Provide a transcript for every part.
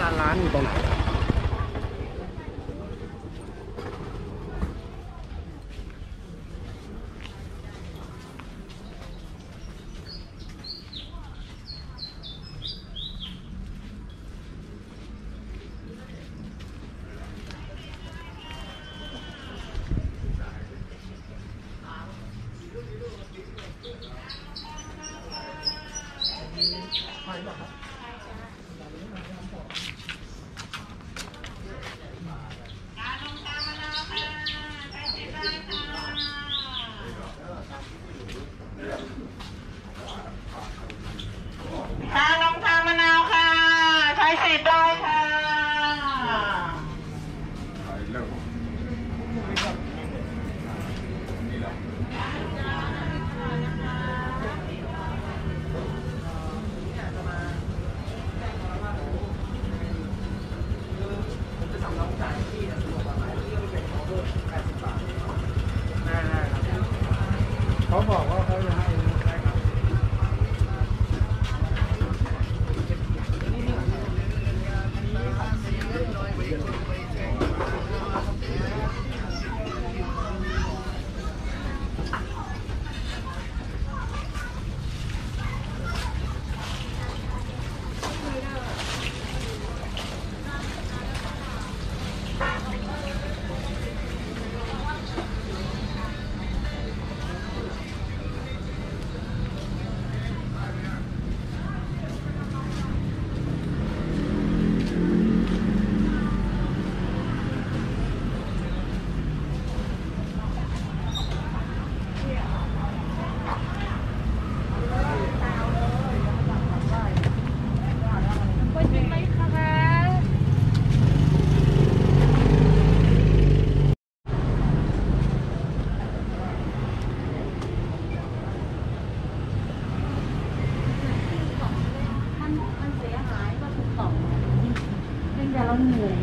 ครับพี่ร้า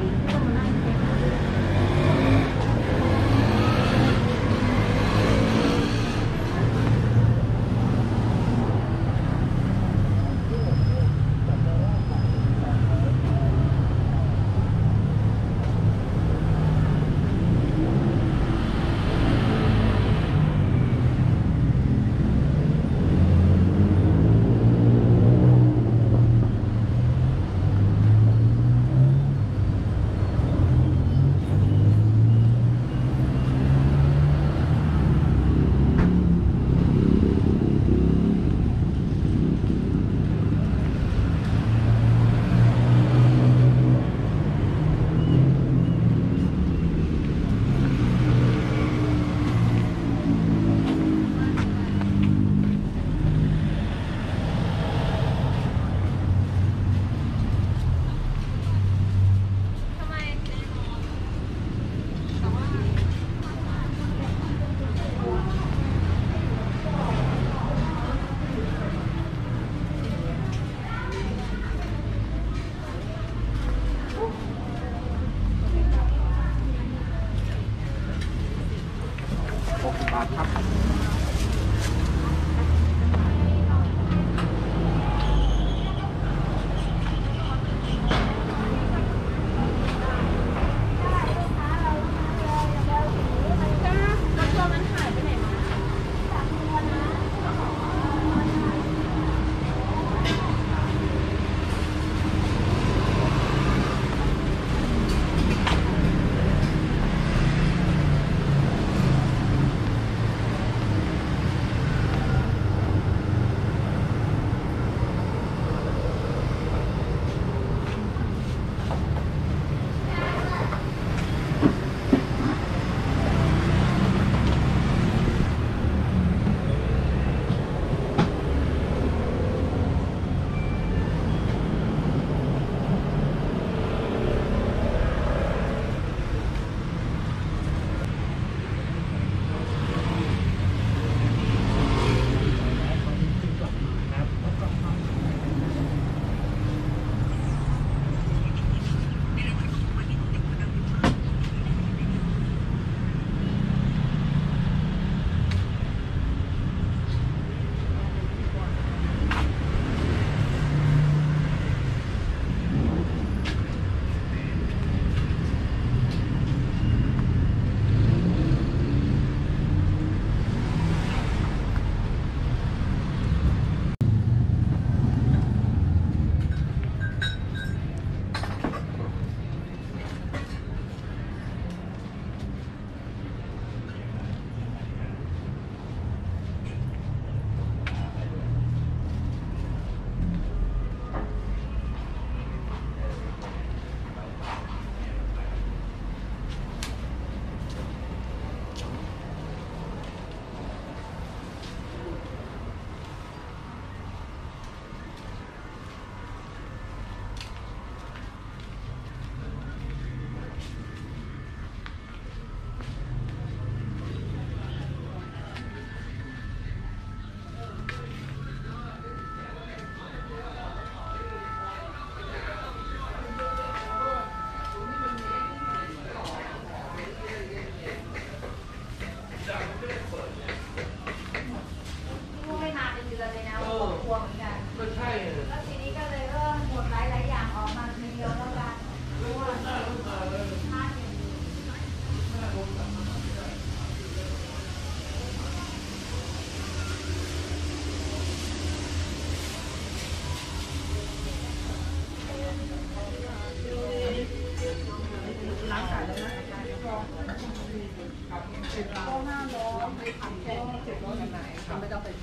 Come on.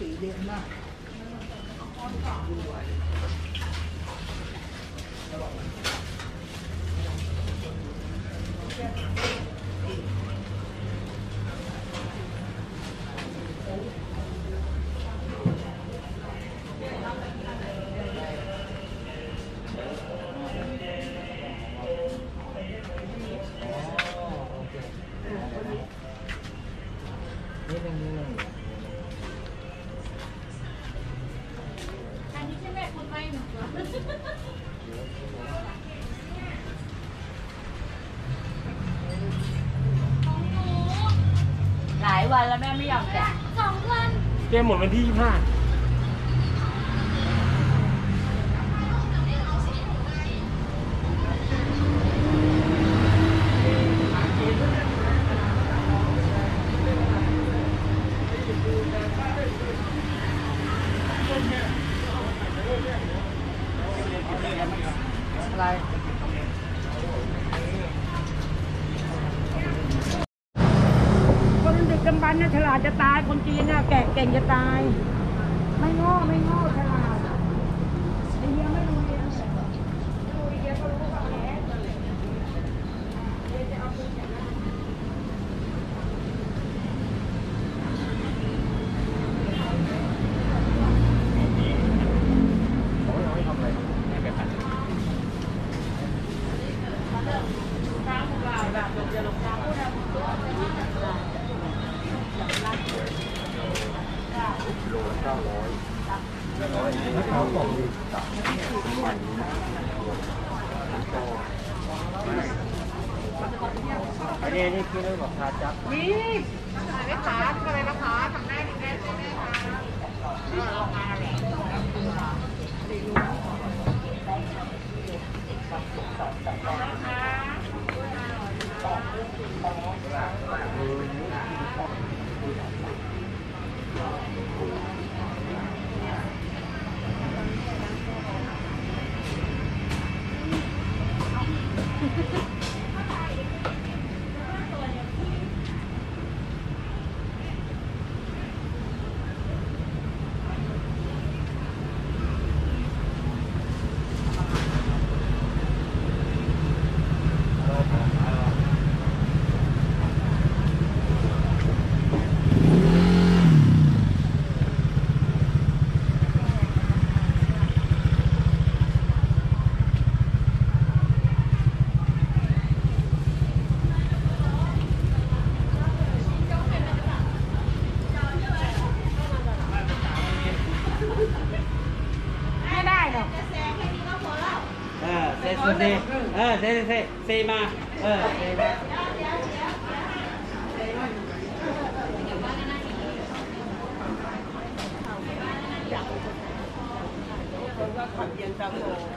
นี่ ไม่ยอมแกะสองวันเกมหมดวันที่ยี่ห้า กำบันน่ะฉลาดจะตายคนจีนน่ะแกะเก่งจะตาย ไม่โง่ไม่โง่ฉลาดไอเดียไม่รู้เรียนดูไอเดียก็รู้ว่าแพ้เดี๋ยวจะเอาปืนจากนั้น เขาบอกดีอัน นี้นี่คือเรื่องของทาจับ เซเออเซเซเซมาเออเซมาอะไร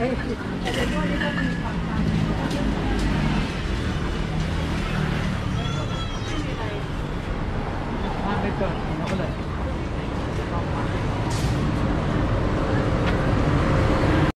OK.